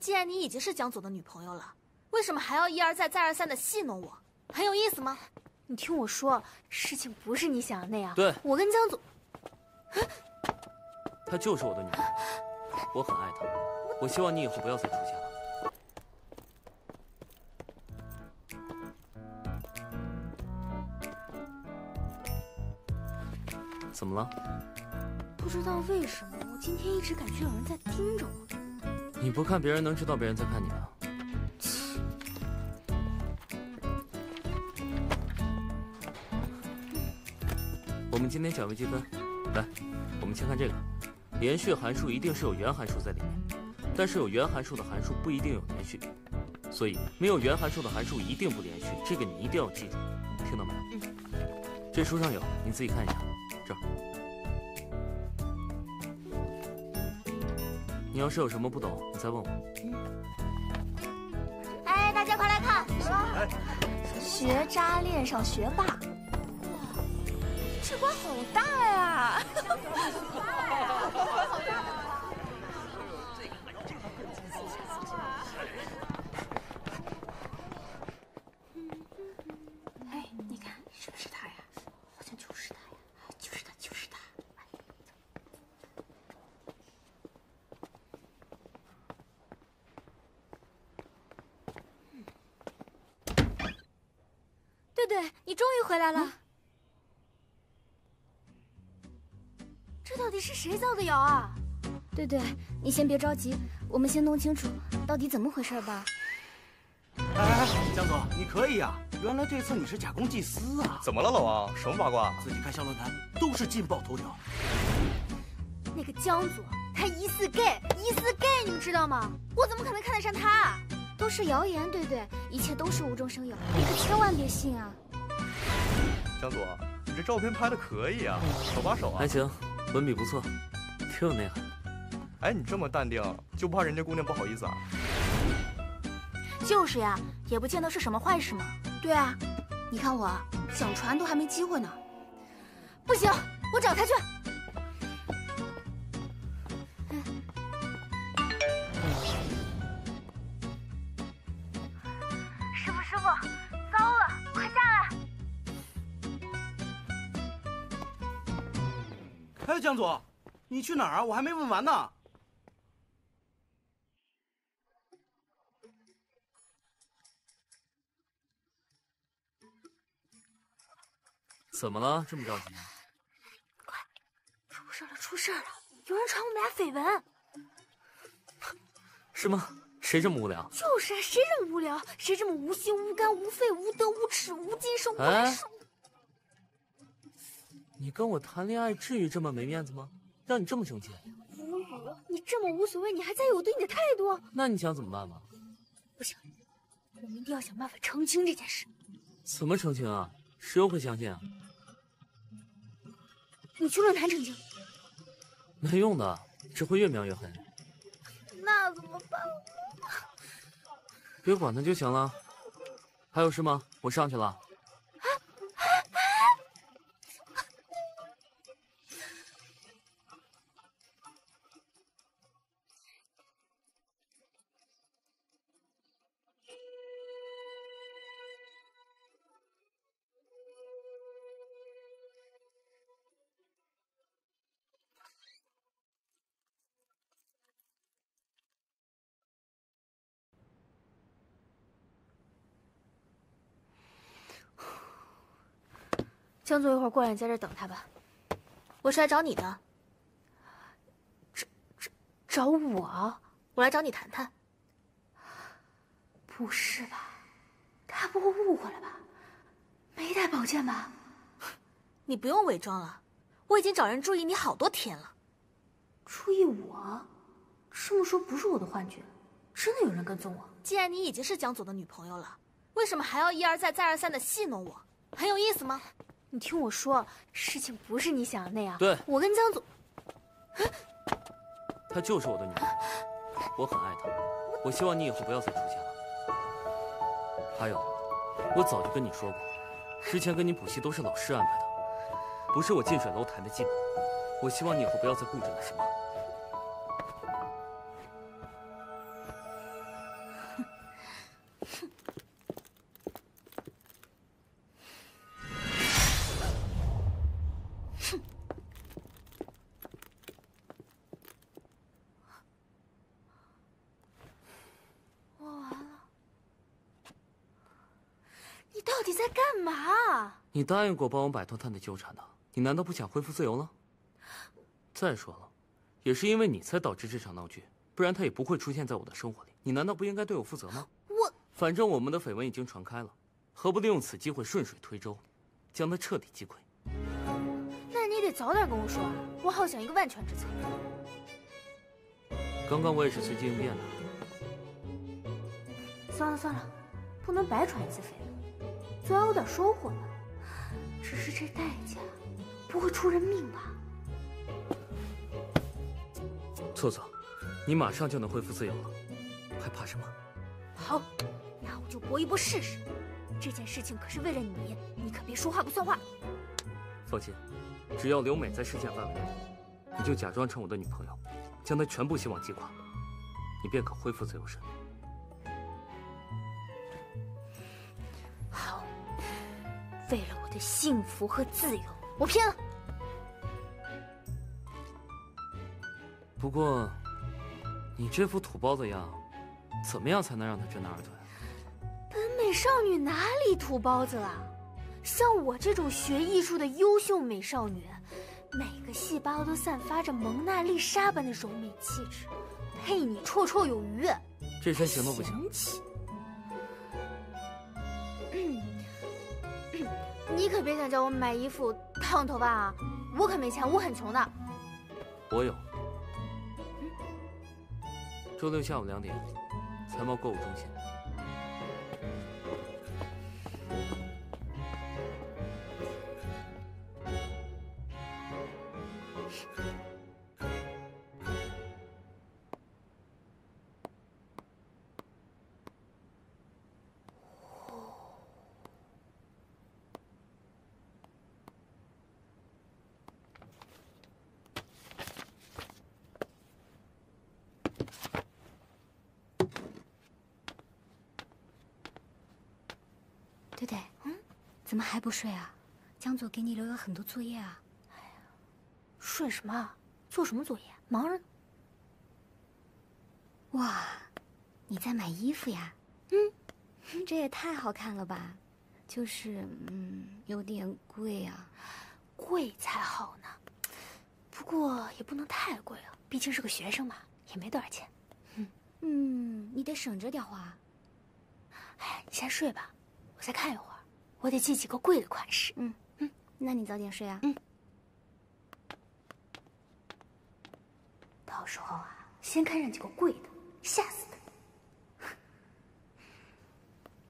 既然你已经是江总的女朋友了，为什么还要一而再、再而三的戏弄我？很有意思吗？你听我说，事情不是你想的那样。对，我跟江总，她就是我的女朋友，我很爱她。我希望你以后不要再出现了。怎么了？不知道为什么，我今天一直感觉有人在盯着我。你不看别人，能知道别人在看你啊？我们今天讲微积分，来，我们先看这个，连续函数一定是有原函数在里面，但是有原函数的函数不一定有连续，所以没有原函数的函数一定不连续，这个你一定要记住，听到没有？嗯。这书上有，你自己看一下，你要是有什么不懂，你再问我。哎，大家快来看，学渣恋上学霸，哇，这瓜好大呀！哎，你看是不是他呀？好像就是他呀，就是他，就是他。对对，你终于回来了。这到底是谁造的谣啊？对对，你先别着急，我们先弄清楚到底怎么回事吧。哎哎，江总，你可以啊！原来这次你是假公济私啊！怎么了，老王？什么八卦？自己看小论坛都是劲爆头条。那个江总，他疑似 gay，疑似 gay，你们知道吗？我怎么可能看得上他？都是谣言，对不对，一切都是无中生有，你可千万别信啊！江总，你这照片拍的可以啊，手把手啊。还行，文笔不错，挺有内涵。哎，你这么淡定，就不怕人家姑娘不好意思啊？就是呀，也不见得是什么坏事嘛。对啊，你看我想传都还没机会呢。不行，我找他去。哎，江总，你去哪儿啊？我还没问完呢。怎么了？这么着急？快出事了，出事了！有人传我们俩绯闻。是吗？谁这么无聊？就是啊，谁这么无聊？谁这么无心、无肝、无肺、无德、无耻、无今生、无来生？你跟我谈恋爱，至于这么没面子吗？让你这么生气？无语！你这么无所谓，你还在意我对你的态度？那你想怎么办吗？不行，我们一定要想办法澄清这件事。怎么澄清啊？谁又会相信啊？你去论坛澄清。没用的，只会越描越黑。那怎么办？别管他就行了。还有事吗？我上去了。江总，一会儿过来，你在这等他吧。我是来找你的，找找找我？我来找你谈谈。不是吧？他不会误会了吧？没带宝剑吧？你不用伪装了，我已经找人注意你好多天了。注意我？这么说不是我的幻觉，真的有人跟踪我。既然你已经是江总的女朋友了，为什么还要一而再、再而三的戏弄我？很有意思吗？你听我说，事情不是你想的那样。对，我跟江总，她就是我的女人，我很爱她。我希望你以后不要再出现了。还有，我早就跟你说过，之前跟你补习都是老师安排的，不是我近水楼台的计谋。我希望你以后不要再固执了，行在干嘛？你答应过帮我摆脱他的纠缠的，你难道不想恢复自由了？再说了，也是因为你才导致这场闹剧，不然他也不会出现在我的生活里。你难道不应该对我负责吗？我反正我们的绯闻已经传开了，何不利用此机会顺水推舟，将他彻底击溃？那你得早点跟我说啊，我好想一个万全之策。刚刚我也是随机应变的。算了算了，不能白传一次绯闻，总要有点收获的。只是这代价，不会出人命吧？错错，你马上就能恢复自由了，还怕什么？好，那我就搏一搏试试。这件事情可是为了你，你可别说话不算话。放心，只要刘美在视线范围内，你就假装成我的女朋友，将她全部希望击垮，你便可恢复自由身。为了我的幸福和自由，我拼了！不过，你这副土包子样，怎么样才能让他知难而退？本美少女哪里土包子了？像我这种学艺术的优秀美少女，每个细胞都散发着蒙娜丽莎般的柔美气质，配你绰绰有余。这身行动不行？你可别想叫我买衣服、烫头发啊！我可没钱，我很穷的。我有。周六下午两点，财贸购物中心。对对，嗯，怎么还不睡啊？江左给你留了很多作业啊。哎呀睡什么啊？做什么作业？忙着呢。哇，你在买衣服呀？嗯，这也太好看了吧！就是，嗯，有点贵啊。贵才好呢，不过也不能太贵啊，毕竟是个学生嘛，也没多少钱。嗯，你得省着点花。哎，你先睡吧，我再看一会儿，我得记几个贵的款式。嗯嗯，那你早点睡啊。嗯。到时候啊，先看上几个贵的，吓死你！